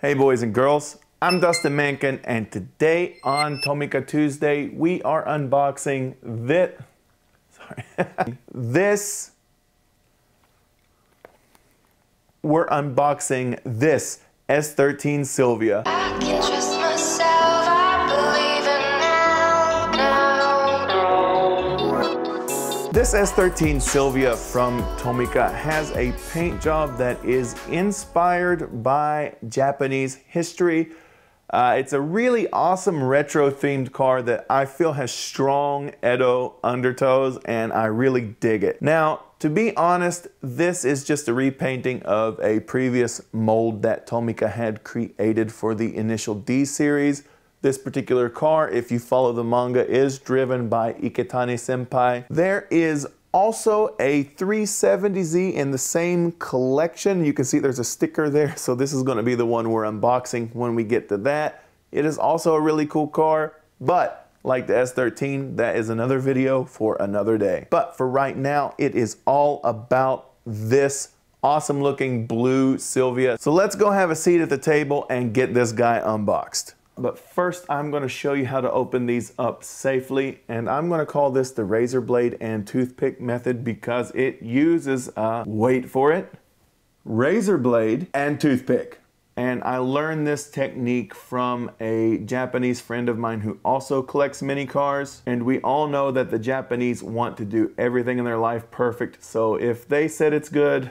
Hey boys and girls, I'm Dustin Mankin and today on Tomica Tuesday we are unboxing this sorry this we're unboxing this S13 Silvia. This S13 Silvia from Tomica has a paint job that is inspired by Japanese history. Uh, it's a really awesome retro themed car that I feel has strong Edo undertows and I really dig it. Now, to be honest, this is just a repainting of a previous mold that Tomica had created for the initial D series. This particular car, if you follow the manga, is driven by Iketani Senpai. There is also a 370Z in the same collection. You can see there's a sticker there, so this is gonna be the one we're unboxing when we get to that. It is also a really cool car, but like the S13, that is another video for another day. But for right now, it is all about this awesome looking blue Silvia. So let's go have a seat at the table and get this guy unboxed. But first I'm going to show you how to open these up safely and I'm going to call this the razor blade and toothpick method because it uses, uh, wait for it, razor blade and toothpick. And I learned this technique from a Japanese friend of mine who also collects mini cars. And we all know that the Japanese want to do everything in their life perfect. So if they said it's good,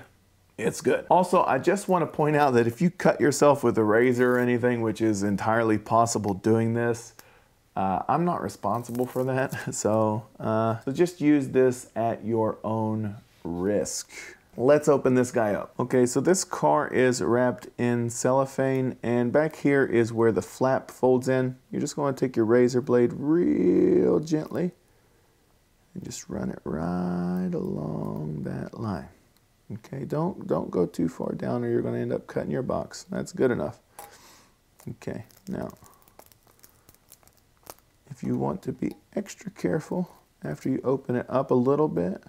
it's good. Also, I just want to point out that if you cut yourself with a razor or anything, which is entirely possible doing this, uh, I'm not responsible for that. So, uh, so just use this at your own risk. Let's open this guy up. Okay, so this car is wrapped in cellophane and back here is where the flap folds in. You're just going to take your razor blade real gently and just run it right along that line. Okay, don't, don't go too far down or you're going to end up cutting your box. That's good enough. Okay, now, if you want to be extra careful after you open it up a little bit,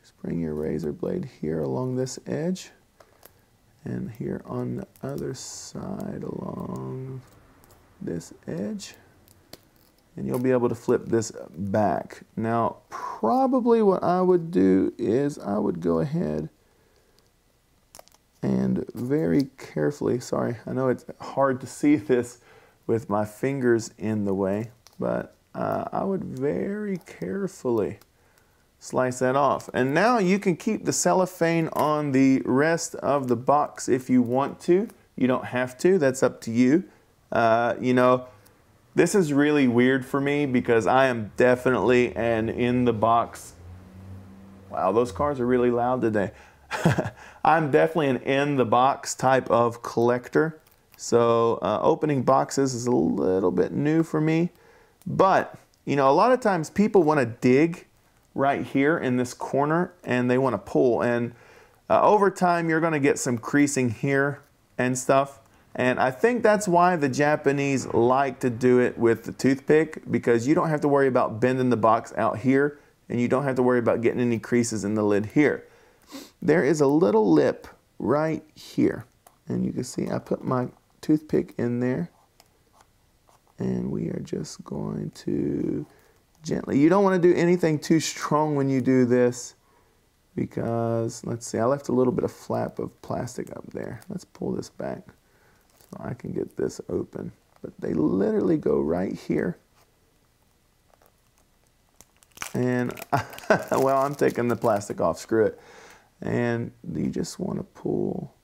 just bring your razor blade here along this edge and here on the other side along this edge and you'll be able to flip this back. Now, probably what I would do is I would go ahead and very carefully, sorry, I know it's hard to see this with my fingers in the way, but uh, I would very carefully slice that off. And now you can keep the cellophane on the rest of the box if you want to. You don't have to, that's up to you. Uh, you know, this is really weird for me because I am definitely an in the box. Wow, those cars are really loud today. I'm definitely an in the box type of collector. So uh, opening boxes is a little bit new for me. But, you know, a lot of times people want to dig right here in this corner and they want to pull. And uh, over time, you're going to get some creasing here and stuff. And I think that's why the Japanese like to do it with the toothpick because you don't have to worry about bending the box out here and you don't have to worry about getting any creases in the lid here. There is a little lip right here. And you can see I put my toothpick in there. And we are just going to gently, you don't want to do anything too strong when you do this because, let's see, I left a little bit of flap of plastic up there. Let's pull this back. I can get this open. But they literally go right here. And, well, I'm taking the plastic off, screw it. And you just want to pull.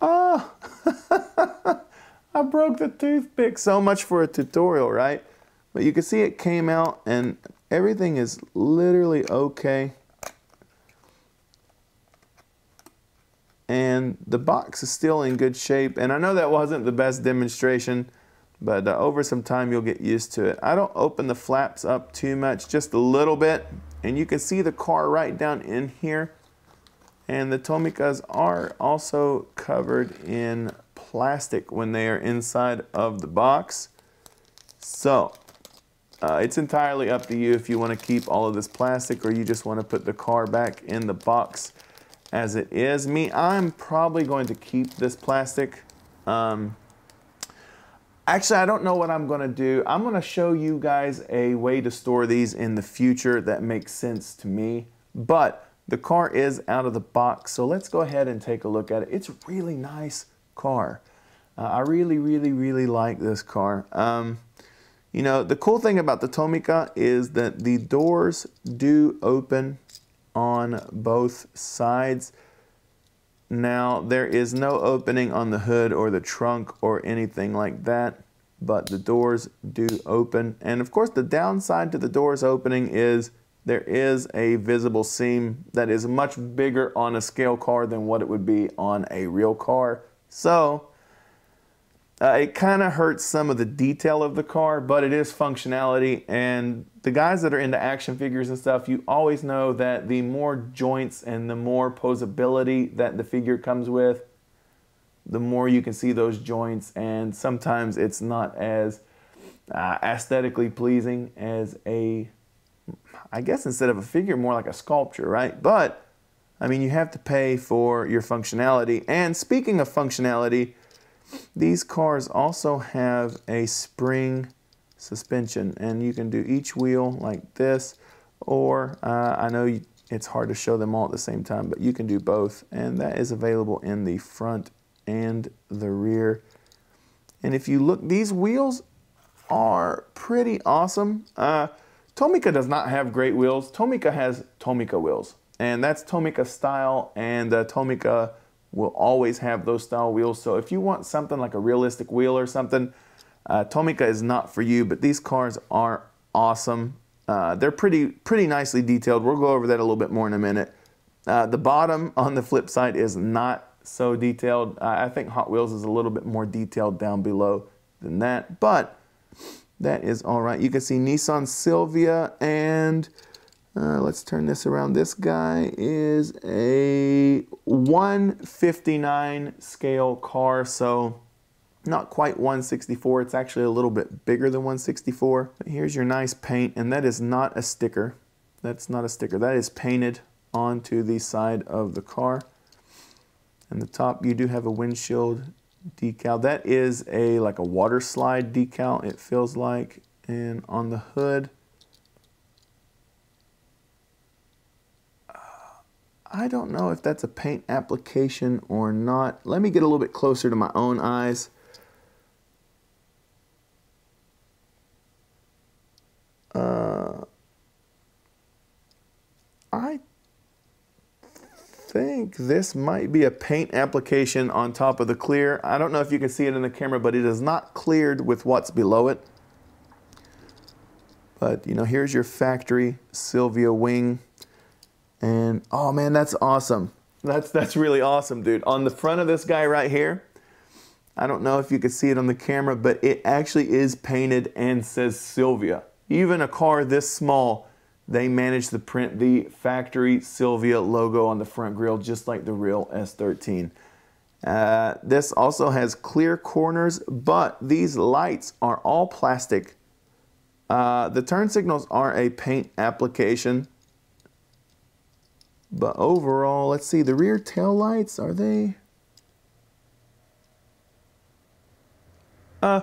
Ah! I broke the toothpick. So much for a tutorial, right? But you can see it came out and everything is literally okay. And the box is still in good shape. And I know that wasn't the best demonstration, but uh, over some time you'll get used to it. I don't open the flaps up too much, just a little bit. And you can see the car right down in here. And the Tomicas are also covered in plastic when they are inside of the box. So uh, it's entirely up to you if you want to keep all of this plastic or you just want to put the car back in the box as it is. Me, I'm probably going to keep this plastic. Um, actually, I don't know what I'm going to do. I'm going to show you guys a way to store these in the future that makes sense to me. But the car is out of the box, so let's go ahead and take a look at it. It's a really nice car. Uh, I really, really, really like this car. Um, you know, the cool thing about the Tomica is that the doors do open on both sides. Now, there is no opening on the hood or the trunk or anything like that, but the doors do open. And of course, the downside to the doors opening is there is a visible seam that is much bigger on a scale car than what it would be on a real car. So, uh, it kind of hurts some of the detail of the car, but it is functionality. And the guys that are into action figures and stuff, you always know that the more joints and the more posability that the figure comes with, the more you can see those joints. And sometimes it's not as uh, aesthetically pleasing as a, I guess instead of a figure, more like a sculpture, right? But I mean, you have to pay for your functionality. And speaking of functionality, these cars also have a spring suspension and you can do each wheel like this or uh, I know it's hard to show them all at the same time but you can do both and that is available in the front and the rear. And if you look these wheels are pretty awesome. Uh, Tomica does not have great wheels. Tomica has Tomica wheels and that's Tomica style and uh, Tomica will always have those style wheels. So if you want something like a realistic wheel or something, uh, Tomica is not for you, but these cars are awesome. Uh, they're pretty, pretty nicely detailed. We'll go over that a little bit more in a minute. Uh, the bottom on the flip side is not so detailed. I think Hot Wheels is a little bit more detailed down below than that, but that is all right. You can see Nissan Silvia and uh, let's turn this around. This guy is a 159 scale car, so not quite 164. It's actually a little bit bigger than 164. But here's your nice paint, and that is not a sticker. That's not a sticker. That is painted onto the side of the car. And the top, you do have a windshield decal. That is a like a water slide decal, it feels like. And on the hood, I don't know if that's a paint application or not. Let me get a little bit closer to my own eyes. Uh, I think this might be a paint application on top of the clear. I don't know if you can see it in the camera, but it is not cleared with what's below it. But, you know, here's your factory Silvia wing. And oh man, that's awesome. That's that's really awesome, dude. On the front of this guy right here, I don't know if you can see it on the camera, but it actually is painted and says Silvia. Even a car this small, they managed to print the factory Silvia logo on the front grille, just like the real S13. Uh, this also has clear corners, but these lights are all plastic. Uh, the turn signals are a paint application. But overall, let's see, the rear tail lights, are they? Uh,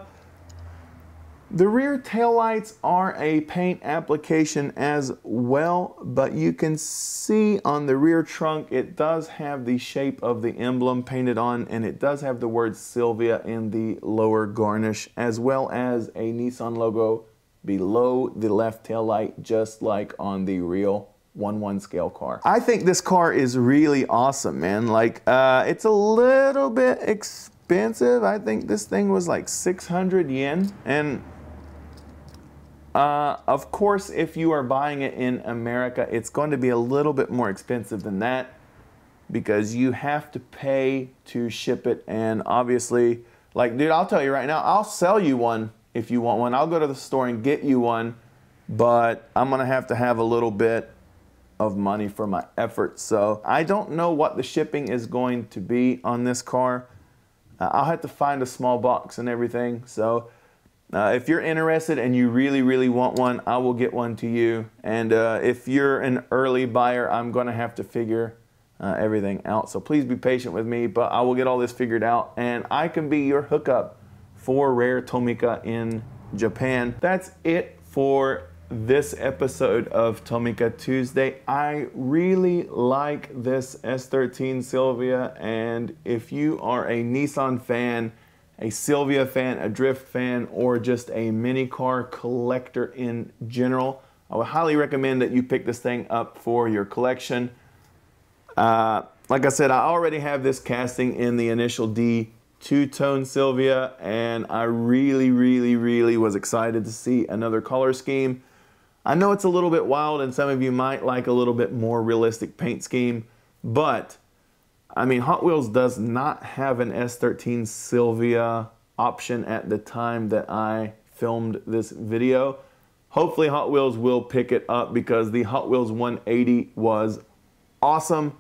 the rear tail lights are a paint application as well, but you can see on the rear trunk it does have the shape of the emblem painted on and it does have the word Silvia in the lower garnish as well as a Nissan logo below the left tail light just like on the real 1-1 scale car. I think this car is really awesome, man. Like, uh, it's a little bit expensive. I think this thing was like 600 yen. And uh, of course, if you are buying it in America, it's going to be a little bit more expensive than that because you have to pay to ship it. And obviously, like, dude, I'll tell you right now, I'll sell you one if you want one. I'll go to the store and get you one, but I'm going to have to have a little bit of money for my effort. So I don't know what the shipping is going to be on this car. Uh, I'll have to find a small box and everything. So uh, if you're interested and you really, really want one, I will get one to you. And uh, if you're an early buyer, I'm going to have to figure uh, everything out. So please be patient with me, but I will get all this figured out and I can be your hookup for rare Tomica in Japan. That's it for this episode of Tomica Tuesday. I really like this S13 Silvia, and if you are a Nissan fan, a Silvia fan, a Drift fan, or just a mini car collector in general, I would highly recommend that you pick this thing up for your collection. Uh, like I said, I already have this casting in the initial D two-tone Silvia, and I really, really, really was excited to see another color scheme. I know it's a little bit wild, and some of you might like a little bit more realistic paint scheme, but I mean, Hot Wheels does not have an S13 Silvia option at the time that I filmed this video. Hopefully Hot Wheels will pick it up because the Hot Wheels 180 was awesome.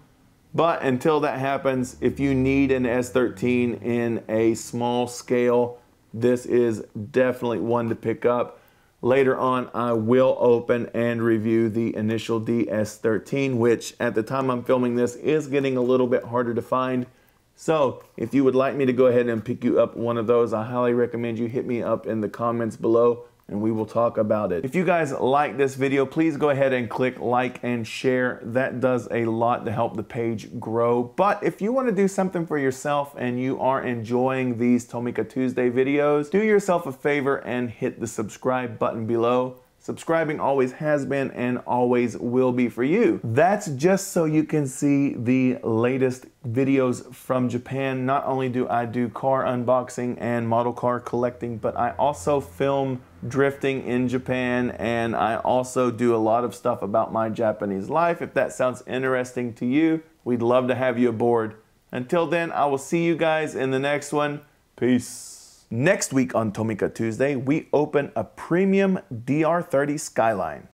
But until that happens, if you need an S13 in a small scale, this is definitely one to pick up. Later on, I will open and review the initial DS13, which at the time I'm filming this is getting a little bit harder to find. So if you would like me to go ahead and pick you up one of those, I highly recommend you hit me up in the comments below and we will talk about it. If you guys like this video, please go ahead and click like and share. That does a lot to help the page grow. But if you want to do something for yourself and you are enjoying these Tomica Tuesday videos, do yourself a favor and hit the subscribe button below. Subscribing always has been and always will be for you. That's just so you can see the latest videos from Japan. Not only do I do car unboxing and model car collecting, but I also film drifting in Japan and I also do a lot of stuff about my Japanese life. If that sounds interesting to you, we'd love to have you aboard. Until then, I will see you guys in the next one. Peace. Next week on Tomica Tuesday, we open a premium DR30 Skyline.